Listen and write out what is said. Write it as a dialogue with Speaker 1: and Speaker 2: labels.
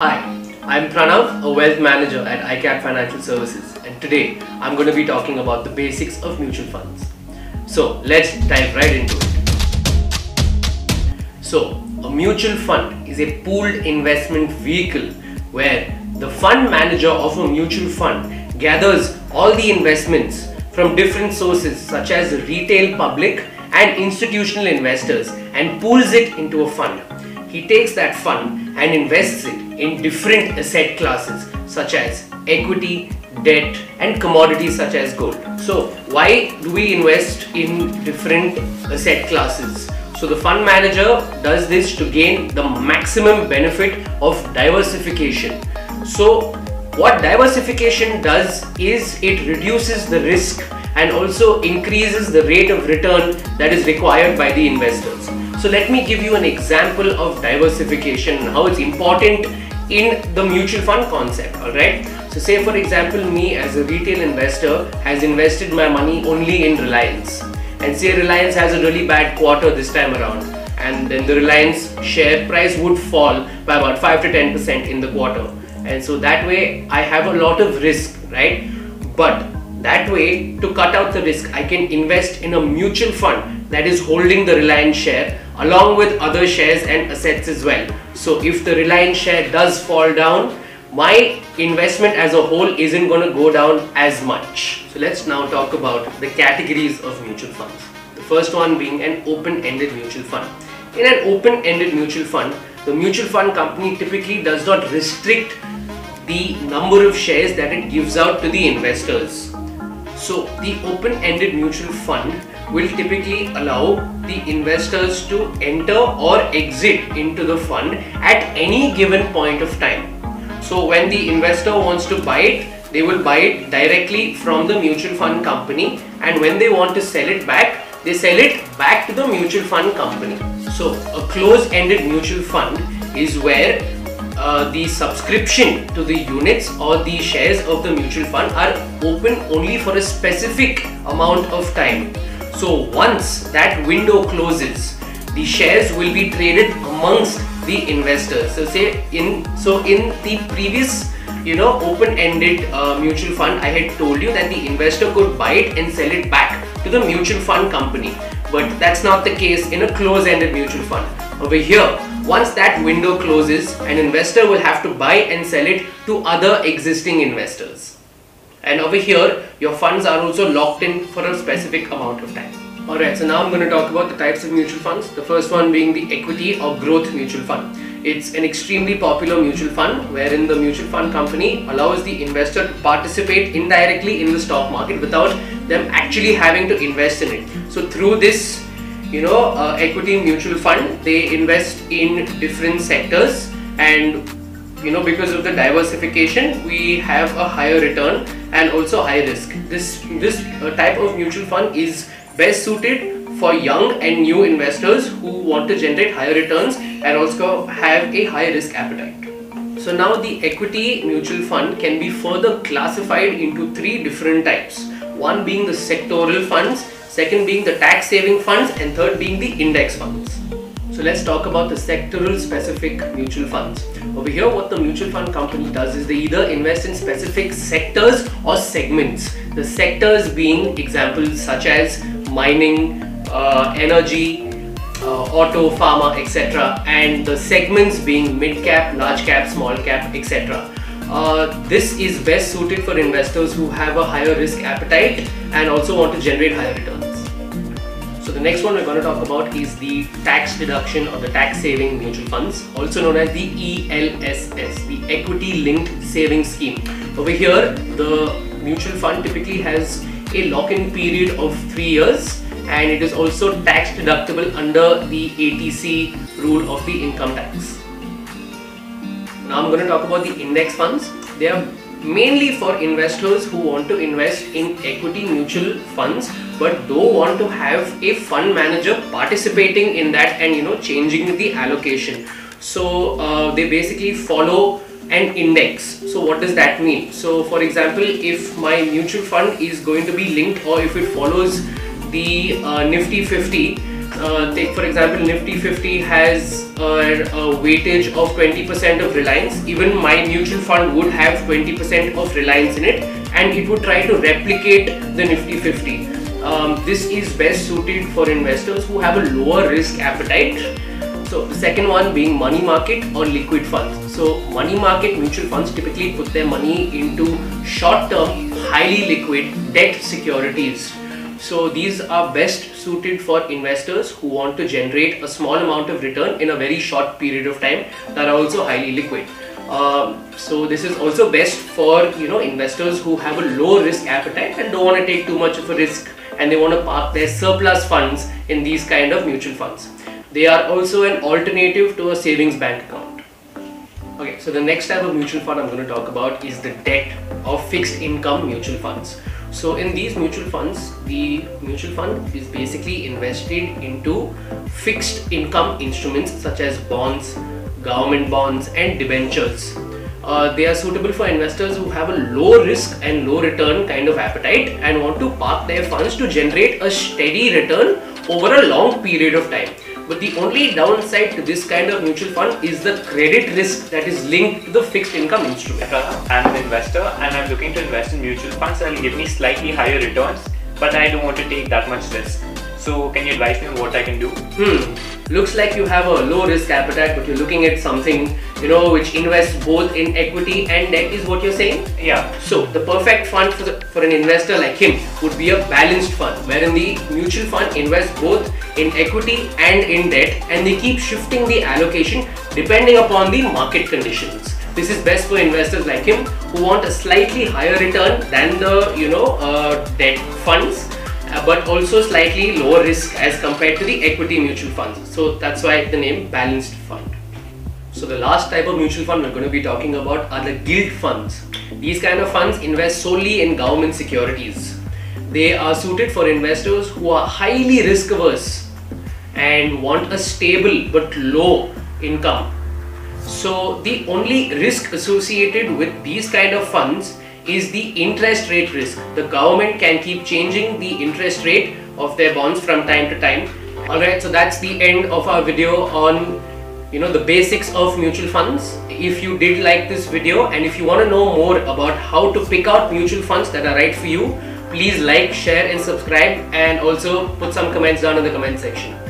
Speaker 1: Hi, I'm Pranav, a wealth manager at iCap Financial Services, and today I'm going to be talking about the basics of mutual funds. So let's dive right into it. So, a mutual fund is a pooled investment vehicle where the fund manager of a mutual fund gathers all the investments from different sources such as retail public and institutional investors and pools it into a fund. He takes that fund and invests it in different asset classes such as equity, debt and commodities such as gold. So why do we invest in different uh, asset classes? So the fund manager does this to gain the maximum benefit of diversification. So what diversification does is it reduces the risk and also increases the rate of return that is required by the investors. So let me give you an example of diversification and how it's important in the mutual fund concept alright? So say for example me as a retail investor has invested my money only in Reliance. And say Reliance has a really bad quarter this time around and then the Reliance share price would fall by about 5 to 10 percent in the quarter. And so that way I have a lot of risk right? But that way to cut out the risk I can invest in a mutual fund that is holding the Reliance share along with other shares and assets as well so if the Reliance share does fall down, my investment as a whole isn't going to go down as much. So let's now talk about the categories of mutual funds. The first one being an open-ended mutual fund. In an open-ended mutual fund, the mutual fund company typically does not restrict the number of shares that it gives out to the investors. So the open-ended mutual fund will typically allow the investors to enter or exit into the fund at any given point of time. So when the investor wants to buy it, they will buy it directly from the mutual fund company and when they want to sell it back, they sell it back to the mutual fund company. So a closed-ended mutual fund is where uh, the subscription to the units or the shares of the mutual fund are open only for a specific amount of time. So once that window closes, the shares will be traded amongst the investors. So say in so in the previous you know open-ended uh, mutual fund, I had told you that the investor could buy it and sell it back to the mutual fund company. But that's not the case in a closed-ended mutual fund. Over here, once that window closes, an investor will have to buy and sell it to other existing investors. And over here, your funds are also locked in for a specific amount of time. Alright, so now I'm going to talk about the types of mutual funds. The first one being the equity or growth mutual fund. It's an extremely popular mutual fund wherein the mutual fund company allows the investor to participate indirectly in the stock market without them actually having to invest in it. So through this you know uh, equity mutual fund they invest in different sectors and you know because of the diversification we have a higher return and also high risk. This this uh, type of mutual fund is best suited for young and new investors who want to generate higher returns and also have a high risk appetite. So now the equity mutual fund can be further classified into three different types. One being the sectoral funds second being the tax saving funds and third being the index funds. So let's talk about the sectoral specific mutual funds. Over here what the mutual fund company does is they either invest in specific sectors or segments. The sectors being examples such as mining, uh, energy, uh, auto, pharma, etc. and the segments being mid cap, large cap, small cap, etc. Uh, this is best suited for investors who have a higher risk appetite and also want to generate higher returns. The next one we're going to talk about is the tax deduction or the tax saving mutual funds, also known as the ELSS, the Equity Linked Savings Scheme. Over here, the mutual fund typically has a lock-in period of three years and it is also tax deductible under the 80C rule of the income tax. Now I'm going to talk about the index funds. They are mainly for investors who want to invest in equity mutual funds but don't want to have a fund manager participating in that and you know changing the allocation. So uh, they basically follow an index. So what does that mean? So for example if my mutual fund is going to be linked or if it follows the uh, nifty 50 uh, take for example Nifty 50 has a, a weightage of 20% of Reliance. Even my mutual fund would have 20% of Reliance in it, and it would try to replicate the Nifty 50. Um, this is best suited for investors who have a lower risk appetite. So the second one being money market or liquid funds. So money market mutual funds typically put their money into short term, highly liquid debt securities so these are best suited for investors who want to generate a small amount of return in a very short period of time that are also highly liquid. Um, so this is also best for you know investors who have a low risk appetite and don't want to take too much of a risk and they want to park their surplus funds in these kind of mutual funds. They are also an alternative to a savings bank account. Okay, so the next type of mutual fund I'm going to talk about is the debt of fixed income mutual funds. So in these mutual funds, the mutual fund is basically invested into fixed income instruments such as bonds, government bonds and debentures. Uh, they are suitable for investors who have a low risk and low return kind of appetite and want to park their funds to generate a steady return over a long period of time. But the only downside to this kind of mutual fund is the credit risk that is linked to the fixed income instrument.
Speaker 2: I'm an investor and I'm looking to invest in mutual funds that will give me slightly higher returns, but I don't want to take that much risk. So can you advise me on what I can do?
Speaker 1: Hmm. Looks like you have a low risk appetite, but you're looking at something, you know, which invests both in equity and debt is what you're saying?
Speaker 2: Yeah.
Speaker 1: So the perfect fund for, the, for an investor like him would be a balanced fund, wherein the mutual fund invests both in equity and in debt and they keep shifting the allocation depending upon the market conditions. This is best for investors like him who want a slightly higher return than the, you know, uh, debt funds uh, but also slightly lower risk as compared to the equity mutual funds. So that's why the name balanced fund. So the last type of mutual fund we're going to be talking about are the gilt funds. These kind of funds invest solely in government securities. They are suited for investors who are highly risk averse and want a stable but low income. So the only risk associated with these kind of funds is the interest rate risk. The government can keep changing the interest rate of their bonds from time to time. Alright, so that's the end of our video on you know the basics of mutual funds. If you did like this video and if you want to know more about how to pick out mutual funds that are right for you, please like, share and subscribe and also put some comments down in the comment section.